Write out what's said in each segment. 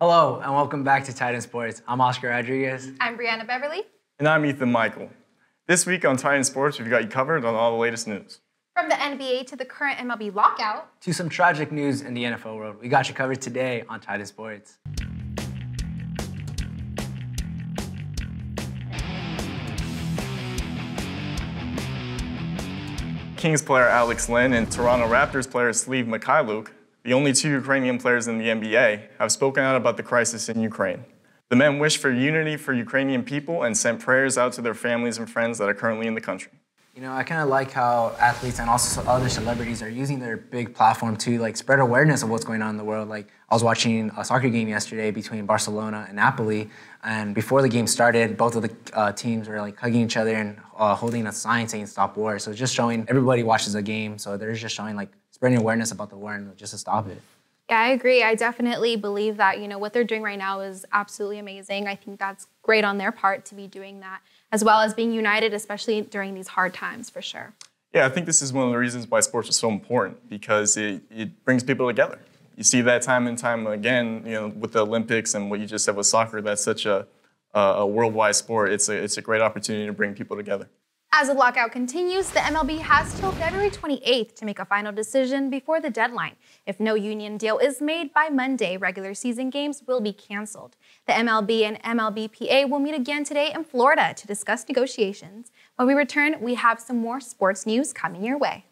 Hello, and welcome back to Titan Sports. I'm Oscar Rodriguez. I'm Briana Beverly. And I'm Ethan Michael. This week on Titan Sports, we've got you covered on all the latest news. From the NBA to the current MLB lockout. To some tragic news in the NFL world, we got you covered today on Titan Sports. Kings player Alex Len and Toronto Raptors player Svi Mikhailiuk the only two Ukrainian players in the NBA, have spoken out about the crisis in Ukraine. The men wish for unity for Ukrainian people and sent prayers out to their families and friends that are currently in the country. You know, I kind of like how athletes and also other celebrities are using their big platform to like spread awareness of what's going on in the world. Like I was watching a soccer game yesterday between Barcelona and Napoli, and before the game started, both of the uh, teams were like hugging each other and uh, holding a sign saying "Stop War." So just showing everybody watches the game, so they're just showing like spreading awareness about the war and just to stop it. Yeah, I agree. I definitely believe that, you know, what they're doing right now is absolutely amazing. I think that's great on their part to be doing that, as well as being united, especially during these hard times, for sure. Yeah, I think this is one of the reasons why sports is so important because it, it brings people together. You see that time and time again, you know, with the Olympics and what you just said with soccer. That's such a, a worldwide sport. It's a, it's a great opportunity to bring people together. As the lockout continues, the MLB has till February 28th to make a final decision before the deadline. If no union deal is made by Monday, regular season games will be canceled. The MLB and MLBPA will meet again today in Florida to discuss negotiations. When we return, we have some more sports news coming your way.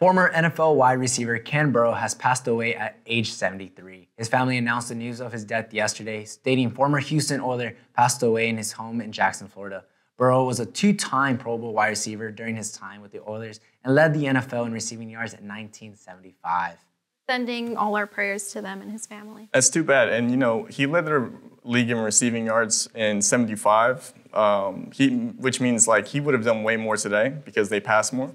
Former NFL wide receiver Ken Burrough has passed away at age 73. His family announced the news of his death yesterday, stating former Houston Oiler passed away in his home in Jackson, Florida. Burrough was a two-time Pro Bowl wide receiver during his time with the Oilers and led the NFL in receiving yards in 1975. Sending all our prayers to them and his family. That's too bad. And, you know, he led the league in receiving yards in 75, um, he, which means, like, he would have done way more today because they passed more.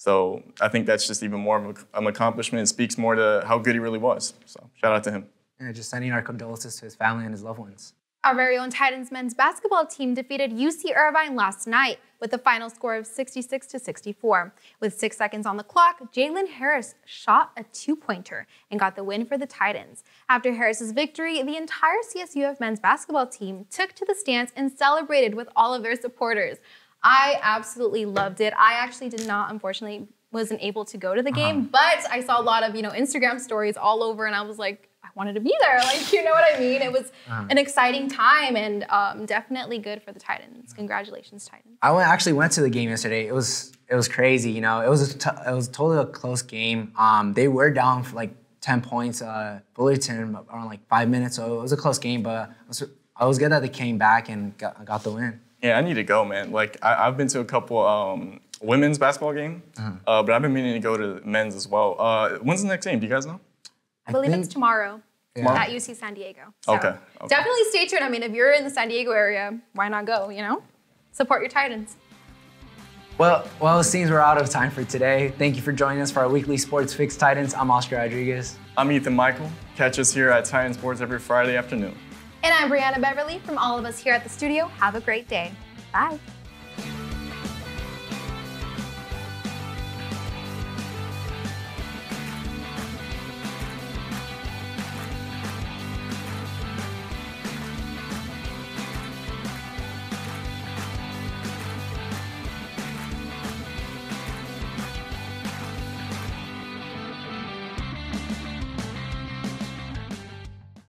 So I think that's just even more of an accomplishment. It speaks more to how good he really was. So shout out to him. Yeah, just sending our condolences to his family and his loved ones. Our very own Titans men's basketball team defeated UC Irvine last night with a final score of 66 to 64. With six seconds on the clock, Jalen Harris shot a two-pointer and got the win for the Titans. After Harris's victory, the entire CSUF men's basketball team took to the stands and celebrated with all of their supporters. I absolutely loved it. I actually did not, unfortunately, wasn't able to go to the game, uh-huh. but I saw a lot of, you know, Instagram stories all over and I was like, I wanted to be there. Like, you know what I mean? It was uh-huh. an exciting time and um, definitely good for the Titans. Congratulations, Titans. I went, actually went to the game yesterday. It was it was crazy. You know, it was it was totally a close game. Um, they were down for like 10 points, uh, Fullerton around like five minutes, so it was a close game. But I was, I was good that they came back and got, got the win. Yeah, I need to go, man. Like I, have been to a couple um, women's basketball game, uh-huh. uh, but I've been meaning to go to men's as well. Uh, when's the next game? Do you guys know? I, believe it's tomorrow. Yeah. At UC San Diego. So okay, okay. Definitely stay tuned. I mean, if you're in the San Diego area, why not go? You know, support your Titans. Well, well, it seems we're out of time for today. Thank you for joining us for our weekly Sports Fix Titans. I'm Oscar Rodriguez. I'm Ethan Michael. Catch us here at Titan Sports every Friday afternoon. And I'm Briana Beverly from all of us here at the studio. Have a great day. Bye.